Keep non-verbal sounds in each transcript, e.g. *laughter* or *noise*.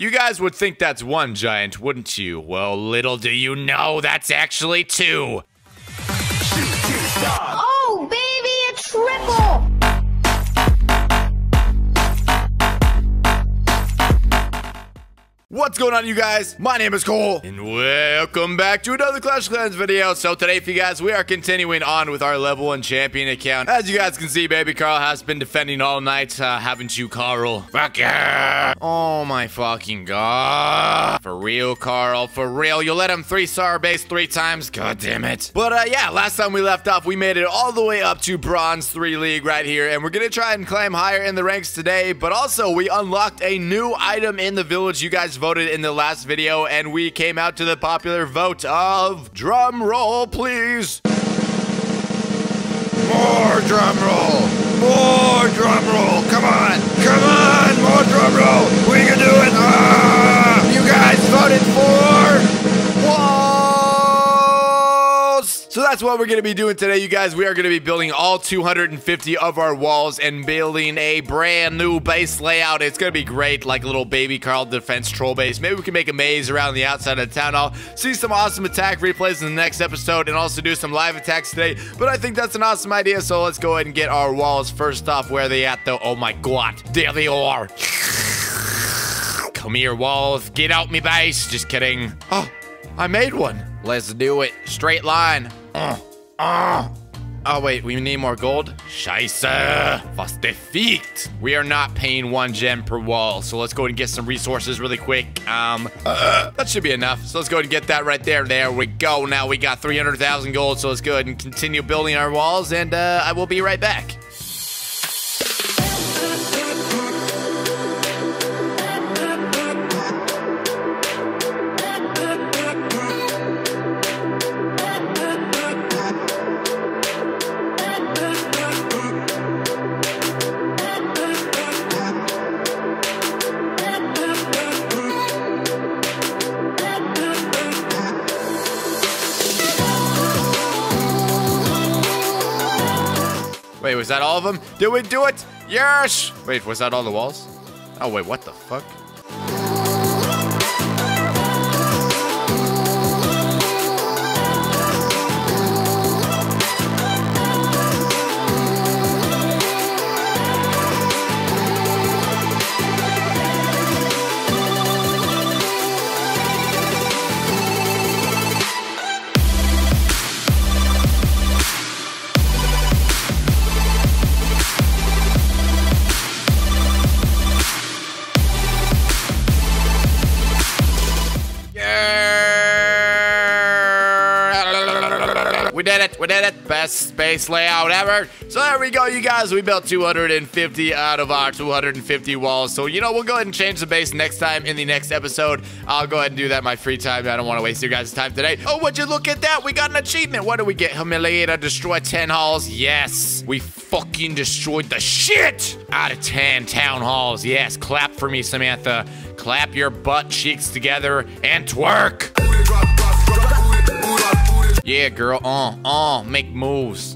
You guys would think that's one giant, wouldn't you? Well, little do you know that's actually two. Oh, What's going on, you guys? My name is Cole, and welcome back to another Clash of Clans video. So today, for you guys, we are continuing on with our level 1 champion account. As you guys can see, baby Carl has been defending all night, uh, haven't you, Carl? Fuck yeah! Oh my fucking god. For real, Carl, for real. You let him 3-star base three times? God damn it. But uh, yeah, last time we left off, we made it all the way up to Bronze 3 League right here, and we're gonna try and climb higher in the ranks today, but also we unlocked a new item in the village you guys voted in the last video, and we came out to the popular vote of drum roll, please. More drum roll. More drum roll. Come on. Come on. More drum roll. We can do it. That's what we're going to be doing today, you guys. We are going to be building all 250 of our walls and building a brand new base layout. It's going to be great, like a little baby Carl defense troll base. Maybe we can make a maze around the outside of the town hall, see some awesome attack replays in the next episode, and also do some live attacks today. But I think that's an awesome idea, so let's go ahead and get our walls first off. Where are they at, though? Oh my god. There they are. Come here, walls. Get out me base. Just kidding. Oh, I made one. Let's do it. Straight line. Uh, uh. Oh, wait, we need more gold? Scheiße. Was defeat. We are not paying one gem per wall, so let's go and get some resources really quick. Um, uh, that should be enough. So let's go and get that right there. There we go. Now we got 300,000 gold, so let's go ahead and continue building our walls, and uh, I will be right back. Wait, was that all of them? Did we do it? Yes! Wait, was that all the walls? Oh, wait, what the fuck? Did it. We did it. Best space layout ever. So there we go, you guys. We built 250 out of our 250 walls. So, you know, we'll go ahead and change the base next time in the next episode. I'll go ahead and do that my free time. I don't want to waste your guys' time today. Oh, would you look at that? We got an achievement. What do we get? Humiliator, destroy 10 halls. Yes. We fucking destroyed the shit out of 10 town halls. Yes. Clap for me, Samantha. Clap your butt cheeks together and twerk. Yeah, girl. Uh, uh, make moves.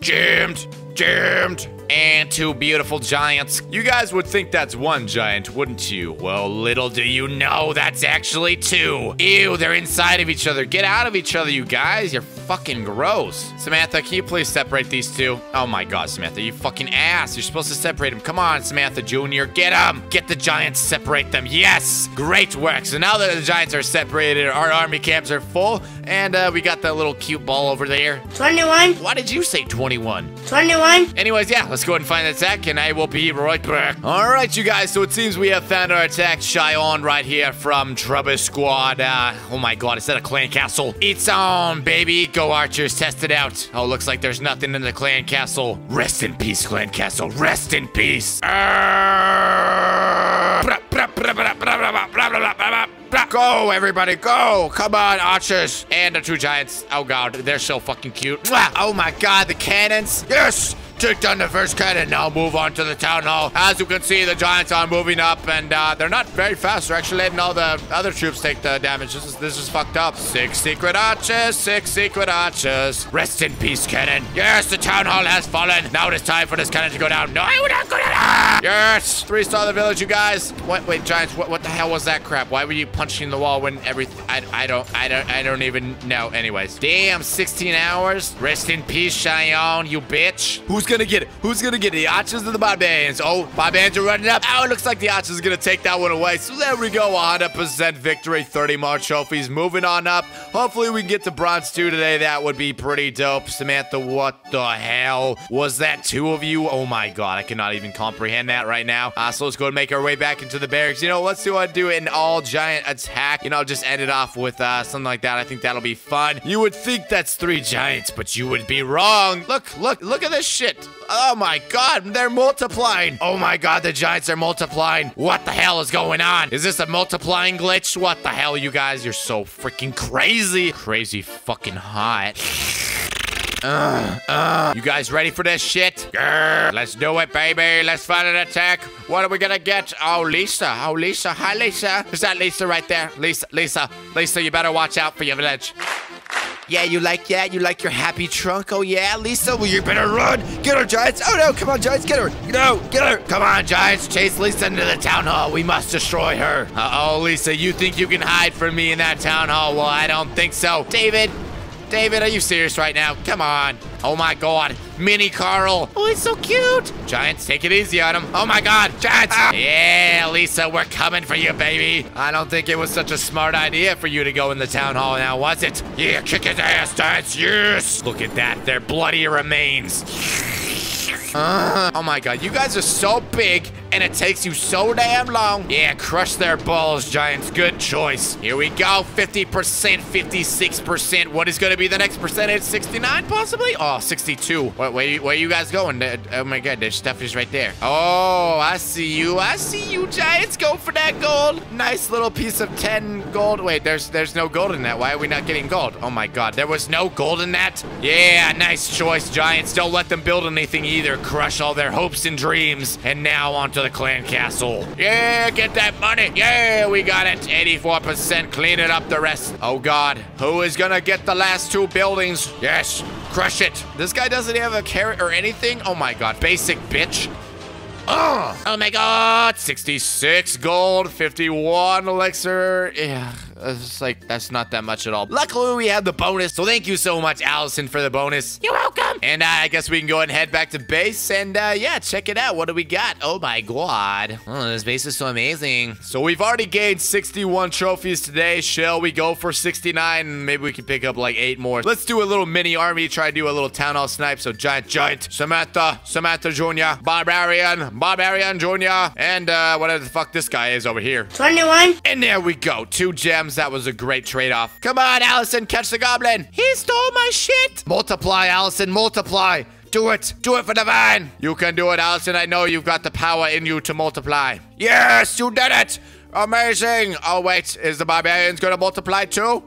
Jammed, jammed. And two beautiful giants. You guys would think that's one giant, wouldn't you? Well, little do you know that's actually two. Ew, they're inside of each other. Get out of each other, you guys. You're fucking gross. Samantha, can you please separate these two? Oh my god, Samantha, you fucking ass. You're supposed to separate them. Come on, Samantha Jr. Get them. Get the giants, separate them. Yes, great work. So now that the giants are separated, our army camps are full, and uh, we got that little cute ball over there. 21, Why did you say 21? 21. Anyways, yeah, let's go ahead and find the attack, and I will be right back. All right, you guys, so it seems we have found our attack Cheyenne right here from Trouble Squad. Uh, oh my god, is that a clan castle? It's on, baby. Go Archers, test it out. Oh, looks like there's nothing in the clan castle. Rest in peace, clan castle. Rest in peace. Go, everybody, go! Come on, archers! And the two giants. Oh god, they're so fucking cute. Oh my god, the cannons! Yes! Take down the first cannon. Now move on to the town hall. As you can see, the giants are moving up, and uh, they're not very fast. They're actually letting all the other troops take the damage. This is this is fucked up. Six secret archers. Six secret archers. Rest in peace, cannon. Yes, the town hall has fallen. Now it is time for this cannon to go down. No, we're not going to. Yes, three star the village, you guys. What? Wait, giants. What? What the hell was that crap? Why were you punching the wall when everything? I, I don't. I don't. I don't even know. Anyways, damn, 16 hours. Rest in peace, Cheyenne, you bitch. Who's gonna get it? Who's gonna get it? The archers or the barbarians? Oh, barbarians are running up. Oh, it looks like the archers are gonna take that one away. So there we go, 100% victory, 30 more trophies. Moving on up. Hopefully we can get to bronze two today. That would be pretty dope. Samantha, what the hell was that? Two of you? Oh my god, I cannot even comprehend that right now. Uh, so let's go and make our way back into the barracks. You know, let's do, uh, do an all giant attack. You know, just end it off with uh, something like that. I think that'll be fun. You would think that's three giants, but you would be wrong. Look, look, look at this shit. Oh my god, they're multiplying. Oh my god, the giants are multiplying. What the hell is going on? Is this a multiplying glitch? What the hell, you guys? You're so freaking crazy. Crazy fucking hot. Uh, uh. You guys ready for this shit? Grr. Let's do it, baby. Let's find an attack. What are we gonna get? Oh, Lisa. Oh, Lisa. Hi, Lisa. Is that Lisa right there? Lisa, Lisa, Lisa, you better watch out for your village. Yeah, you like that? You like your happy trunk? Oh, yeah, Lisa? Well, you better run. Get her, Giants. Oh, no. Come on, Giants. Get her. No, get her. Come on, Giants. Chase Lisa into the town hall. We must destroy her. Uh-oh, Lisa. You think you can hide from me in that town hall? Well, I don't think so. David, David, are you serious right now? Come on. Oh my god. Mini Carl. Oh, he's so cute. Giants, take it easy on him. Oh my god. Giants. Ah. Yeah, Lisa, we're coming for you, baby. I don't think it was such a smart idea for you to go in the town hall now, was it? Yeah, kick his ass, Giants. Yes. Look at that. Their bloody remains. Uh, *laughs* oh my god, you guys are so big and it takes you so damn long. Yeah, crush their balls, Giants. Good choice. Here we go. 50%, 56%. What is going to be the next percentage? 69 possibly? Oh, 62. Wait, where, where are you guys going? Uh, oh my god, there's stuff is right there. Oh, I see you. I see you, Giants. Go for that gold. Nice little piece of 10 gold. Wait, there's there's no gold in that. Why are we not getting gold? Oh my god, there was no gold in that? Yeah, nice choice, Giants. Don't let them build anything either. Crush all their hopes and dreams. And now onto the clan castle. Yeah, get that money. Yeah, we got it. 84%. Clean it up the rest. Oh god, who is gonna get the last two buildings? Yes, crush it. This guy doesn't have a carrot or anything. Oh my god, basic bitch. Oh, oh my god. 66 gold, 51 elixir. Yeah, it's like, that's not that much at all. Luckily, we had the bonus, so thank you so much, Allison, for the bonus. You're welcome. And uh, I guess we can go ahead and head back to base, and uh, yeah, check it out. What do we got? Oh my god. Oh, this base is so amazing. So we've already gained 61 trophies today. Shall we go for 69? Maybe we can pick up like eight more. Let's do a little mini army, try to do a little town hall snipe. So giant, giant, Samantha, Samantha Jr., Barbarian, Barbarian Jr., and uh, whatever the fuck this guy is over here. 21. And there we go. Two gems. That was a great trade-off. Come on, Allison. Catch the goblin. He stole my shit. Multiply, Allison. Multiply. Do it. Do it for the van. You can do it, Allison. I know you've got the power in you to multiply. Yes, you did it. Amazing. Oh, wait. Is the barbarians going to multiply too?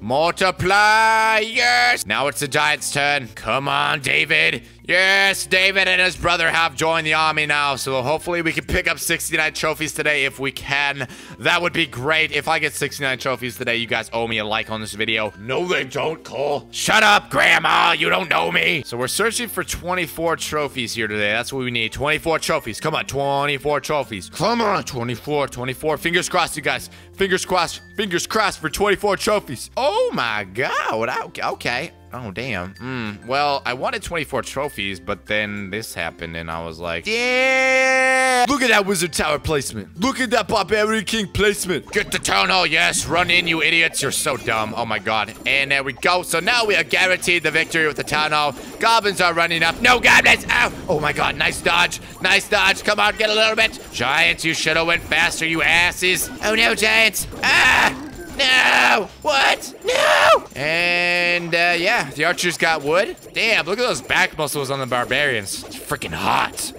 Multiply! Yes! Now it's the Giants' turn. Come on, David. Yes, David and his brother have joined the army now, so hopefully we can pick up 69 trophies today if we can. That would be great. If I get 69 trophies today, you guys owe me a like on this video. No, they don't, Cole. Shut up, Grandma. You don't know me. So we're searching for 24 trophies here today. That's what we need. 24 trophies. Come on, 24 trophies. Come on, 24, 24. Fingers crossed, you guys. Fingers crossed. Fingers crossed for 24 trophies. Oh my god. Okay. Oh, damn. Mm, well, I wanted 24 trophies, but then this happened, and I was like, yeah! Look at that wizard tower placement. Look at that barbarian king placement. Get the town hall, yes. Run in, you idiots. You're so dumb. Oh, my God. And there we go. So now we are guaranteed the victory with the town hall. Goblins are running up. No goblins! Ow! Oh, my God. Nice dodge. Nice dodge. Come on, get a little bit. Giants, you should have went faster, you asses. Oh, no, Giants. Ah! No! What? No! And, uh, yeah, the archers got wood. Damn, look at those back muscles on the barbarians. It's freaking hot.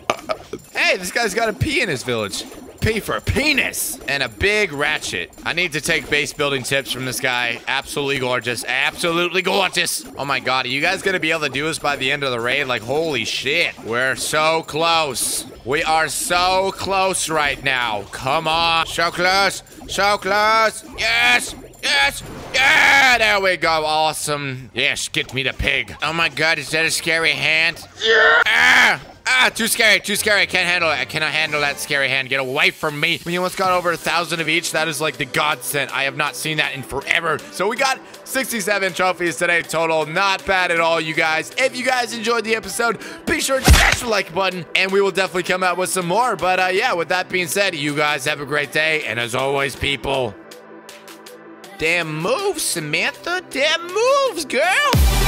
Hey, this guy's got a pea in his village. XP for a penis and a big ratchet. I need to take base building tips from this guy. Absolutely gorgeous. Absolutely gorgeous. Oh my god, are you guys gonna be able to do this by the end of the raid? Like, holy shit. We're so close. We are so close right now. Come on. So close. So close. Yes. Yes! Yeah! There we go. Awesome. Yes, get me the pig. Oh my god, is that a scary hand? Yeah! Ah! Ah, too scary, too scary. I can't handle it. I cannot handle that scary hand. Get away from me. We almost got over a thousand of each. That is like the godsend. I have not seen that in forever. So we got 67 trophies today total. Not bad at all, you guys. If you guys enjoyed the episode, be sure to smash the like button, and we will definitely come out with some more. But uh, yeah, with that being said, you guys have a great day. And as always, people, Damn moves, Samantha. Damn moves, girl.